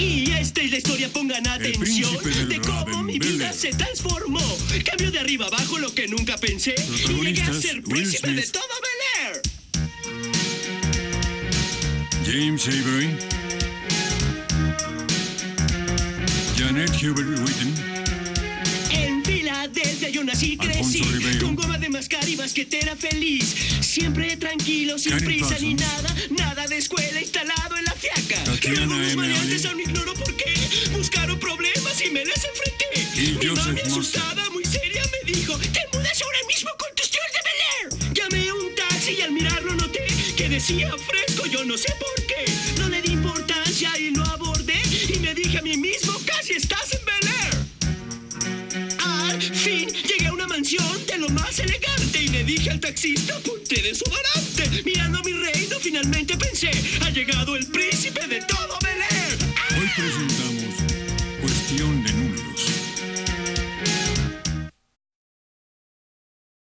Y esta es la historia, pongan atención de cómo mi vida se transformó. Cambio de arriba abajo lo que nunca pensé. Y llegué a ser príncipe de todo Bel Air. James Avery, Janet Hubert Whitten, En Filadelfia yo nací y crecí con goma de mascar y basquetera feliz. Siempre tranquilo, sin Karen prisa ni nada, los M. maleantes Ali. aún ignoro por qué. Buscaron problemas y me les enfrenté. Y Mi mami asustada, muy seria, me dijo, te mudas ahora mismo con tus tíos de Bel Air. Llamé un taxi y al mirarlo noté que decía fresco, yo no sé por qué. No le di importancia y lo abordé y me dije a mí mismo, casi estás en Bel Air. Al fin llegué a una mansión de lo más elegante y le dije al taxista, ponte desodorante. Finalmente pensé, ha llegado el príncipe de todo Bel Air. hoy presentamos Cuestión de Números.